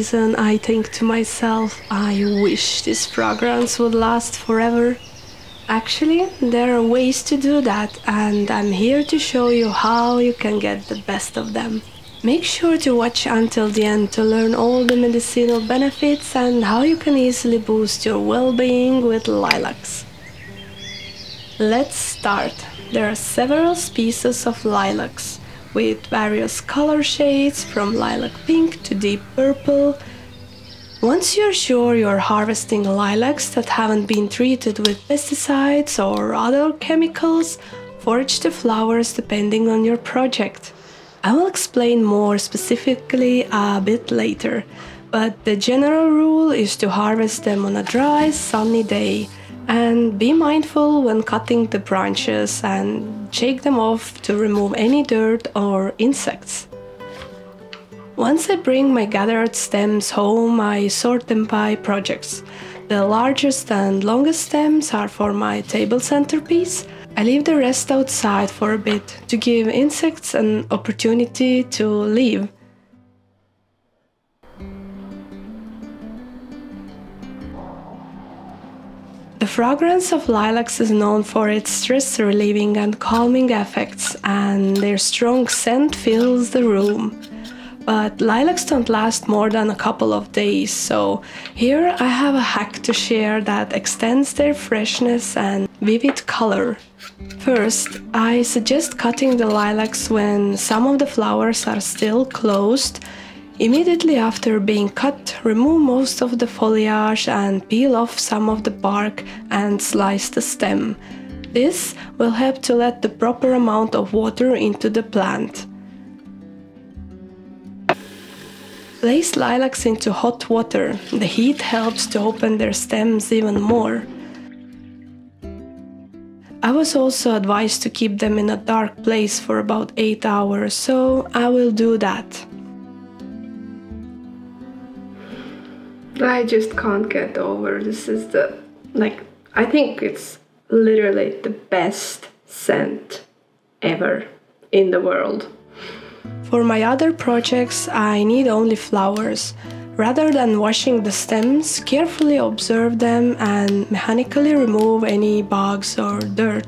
Season, I think to myself, I wish this fragrance would last forever. Actually, there are ways to do that, and I'm here to show you how you can get the best of them. Make sure to watch until the end to learn all the medicinal benefits and how you can easily boost your well being with lilacs. Let's start. There are several species of lilacs with various color shades from lilac pink to deep purple. Once you're sure you're harvesting lilacs that haven't been treated with pesticides or other chemicals, forage the flowers depending on your project. I will explain more specifically a bit later, but the general rule is to harvest them on a dry, sunny day and be mindful when cutting the branches and shake them off to remove any dirt or insects. Once I bring my gathered stems home, I sort them by projects. The largest and longest stems are for my table centerpiece. I leave the rest outside for a bit to give insects an opportunity to live. The fragrance of lilacs is known for its stress relieving and calming effects, and their strong scent fills the room. But lilacs don't last more than a couple of days, so here I have a hack to share that extends their freshness and vivid color. First, I suggest cutting the lilacs when some of the flowers are still closed Immediately after being cut, remove most of the foliage and peel off some of the bark and slice the stem. This will help to let the proper amount of water into the plant. Place lilacs into hot water. The heat helps to open their stems even more. I was also advised to keep them in a dark place for about 8 hours, so I will do that. I just can't get over. This is the like I think it's literally the best scent ever in the world. For my other projects, I need only flowers. Rather than washing the stems, carefully observe them and mechanically remove any bugs or dirt.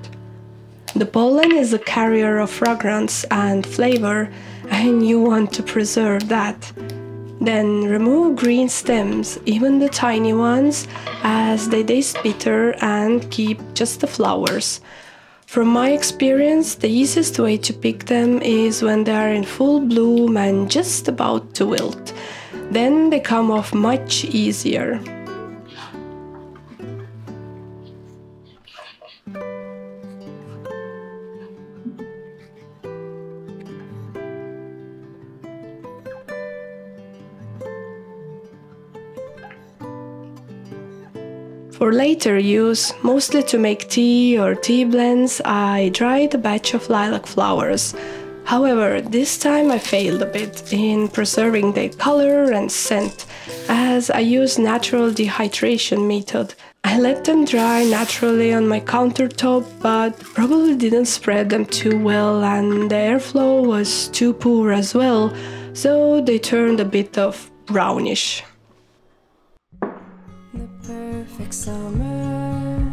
The pollen is a carrier of fragrance and flavor, and you want to preserve that. Then remove green stems, even the tiny ones, as they taste bitter and keep just the flowers. From my experience, the easiest way to pick them is when they are in full bloom and just about to wilt. Then they come off much easier. For later use, mostly to make tea or tea blends, I dried a batch of lilac flowers. However, this time I failed a bit in preserving their color and scent, as I used natural dehydration method. I let them dry naturally on my countertop, but probably didn't spread them too well and the airflow was too poor as well, so they turned a bit of brownish perfect summer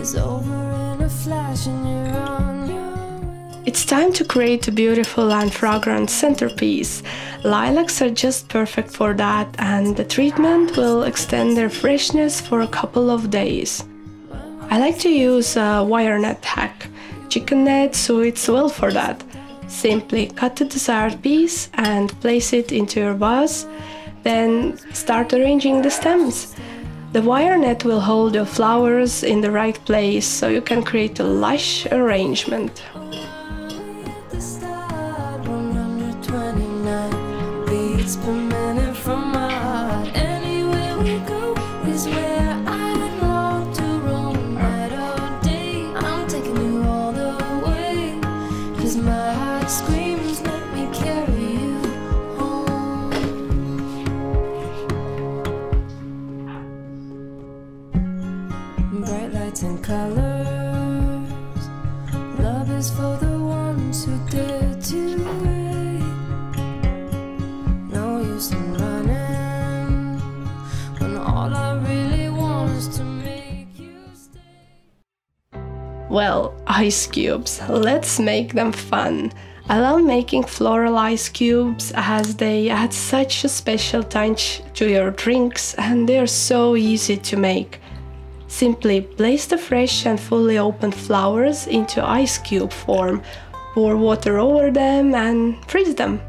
is over in a flash and you're on your It's time to create a beautiful and fragrant centerpiece. Lilacs are just perfect for that and the treatment will extend their freshness for a couple of days. I like to use a wire net hack, chicken net suits well for that. Simply cut the desired piece and place it into your vase, then start arranging the stems. The wire net will hold your flowers in the right place so you can create a lush arrangement. It's been bright lights and colors. Love is for the ones who dare to wait. No use in running when all I really want is to make you stay. Well, ice cubes, let's make them fun. I love making floral ice cubes as they add such a special touch to your drinks and they're so easy to make. Simply place the fresh and fully opened flowers into ice cube form, pour water over them and freeze them.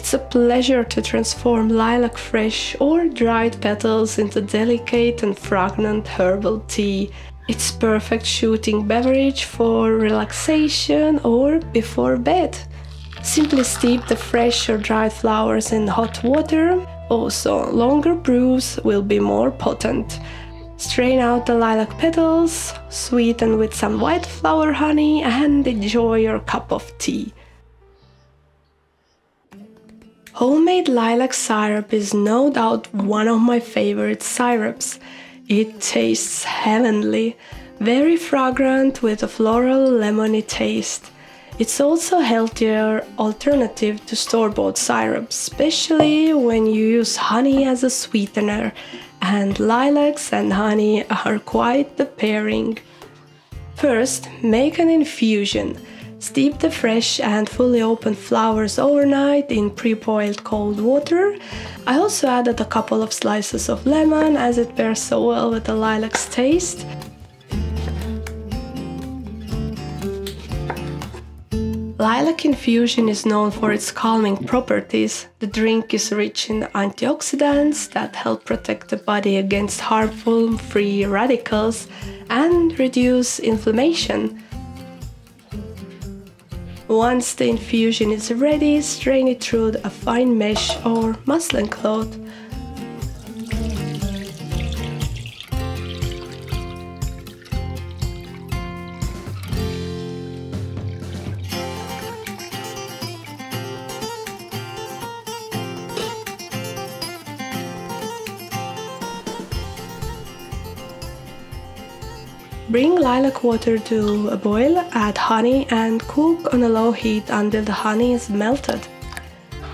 It's a pleasure to transform lilac fresh or dried petals into delicate and fragrant herbal tea. It's perfect shooting beverage for relaxation or before bed. Simply steep the fresh or dried flowers in hot water. Also, longer brews will be more potent. Strain out the lilac petals, sweeten with some white flower honey, and enjoy your cup of tea. Homemade lilac syrup is no doubt one of my favorite syrups. It tastes heavenly, very fragrant with a floral lemony taste. It's also a healthier alternative to store-bought syrup, especially when you use honey as a sweetener, and lilacs and honey are quite the pairing. First, make an infusion. Steep the fresh and fully opened flowers overnight in pre-boiled cold water. I also added a couple of slices of lemon as it pairs so well with the lilac's taste. Lilac infusion is known for its calming properties. The drink is rich in antioxidants that help protect the body against harmful free radicals and reduce inflammation. Once the infusion is ready, strain it through a fine mesh or muslin cloth. Bring lilac water to a boil, add honey and cook on a low heat until the honey is melted.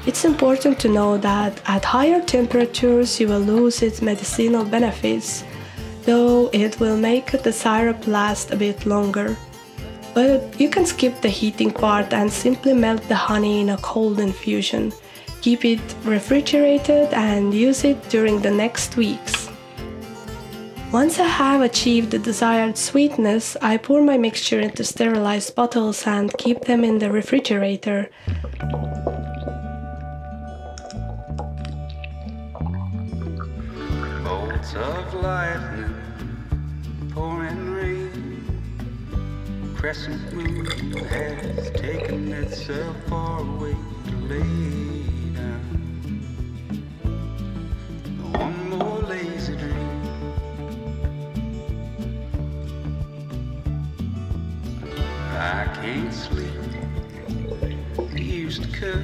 It's important to know that at higher temperatures you will lose its medicinal benefits, though it will make the syrup last a bit longer. But you can skip the heating part and simply melt the honey in a cold infusion. Keep it refrigerated and use it during the next weeks. Once I have achieved the desired sweetness, I pour my mixture into sterilized bottles and keep them in the refrigerator. Bolts of lightning, pouring rain, crescent moon has taken itself far away to lay. Can't sleep. We used to cut.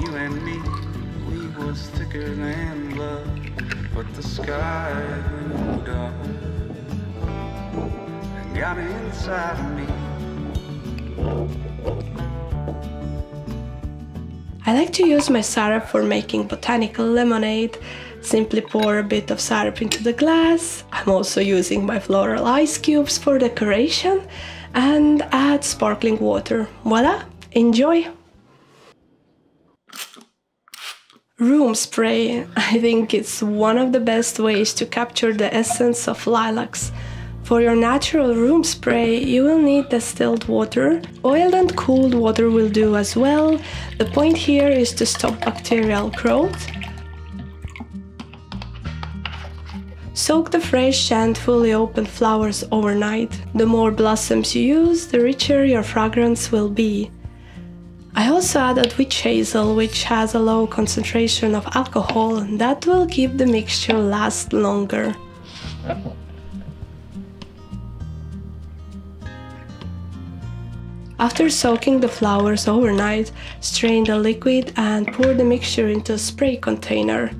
You and me, we was thicker than blood. But the sky grew dark and got inside of me. I like to use my syrup for making botanical lemonade. Simply pour a bit of syrup into the glass. I'm also using my floral ice cubes for decoration and add sparkling water. Voila, enjoy! Room spray. I think it's one of the best ways to capture the essence of lilacs. For your natural room spray, you will need distilled water. Oiled and cooled water will do as well. The point here is to stop bacterial growth Soak the fresh and fully opened flowers overnight. The more blossoms you use, the richer your fragrance will be. I also added witch hazel, which has a low concentration of alcohol, that will keep the mixture last longer. After soaking the flowers overnight, strain the liquid and pour the mixture into a spray container.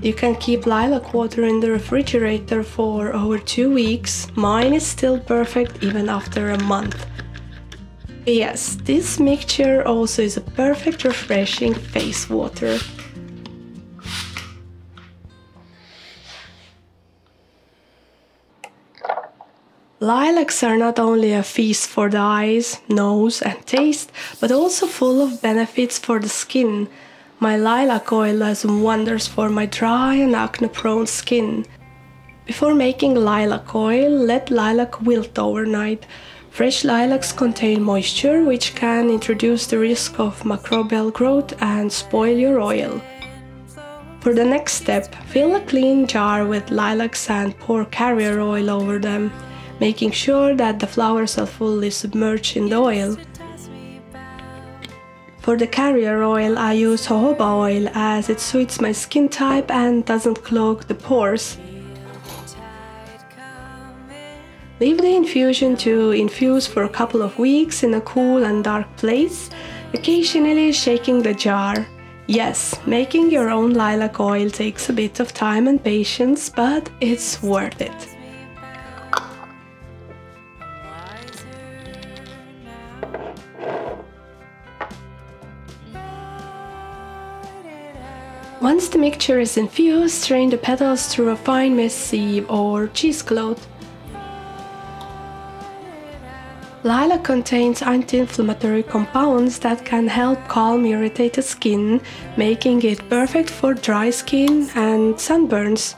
You can keep lilac water in the refrigerator for over two weeks. Mine is still perfect even after a month. Yes, this mixture also is a perfect refreshing face water. Lilacs are not only a feast for the eyes, nose, and taste, but also full of benefits for the skin. My lilac oil does wonders for my dry and acne prone skin. Before making lilac oil, let lilac wilt overnight. Fresh lilacs contain moisture, which can introduce the risk of microbial growth and spoil your oil. For the next step, fill a clean jar with lilacs and pour carrier oil over them, making sure that the flowers are fully submerged in the oil. For the carrier oil I use jojoba oil as it suits my skin type and doesn't clog the pores. Leave the infusion to infuse for a couple of weeks in a cool and dark place, occasionally shaking the jar. Yes, making your own lilac oil takes a bit of time and patience, but it's worth it. Once the mixture is infused, strain the petals through a fine mist sieve or cheesecloth. Lilac contains anti-inflammatory compounds that can help calm irritated skin, making it perfect for dry skin and sunburns.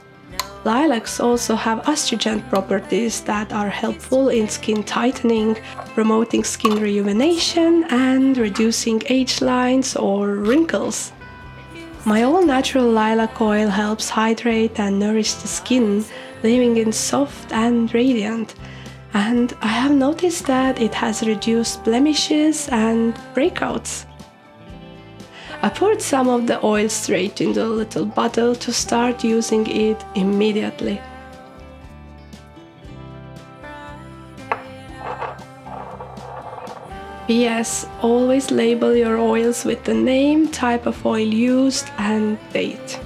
Lilacs also have astringent properties that are helpful in skin tightening, promoting skin rejuvenation and reducing age lines or wrinkles. My all natural lilac oil helps hydrate and nourish the skin, leaving it soft and radiant. And I have noticed that it has reduced blemishes and breakouts. I poured some of the oil straight into a little bottle to start using it immediately. PS, always label your oils with the name, type of oil used and date.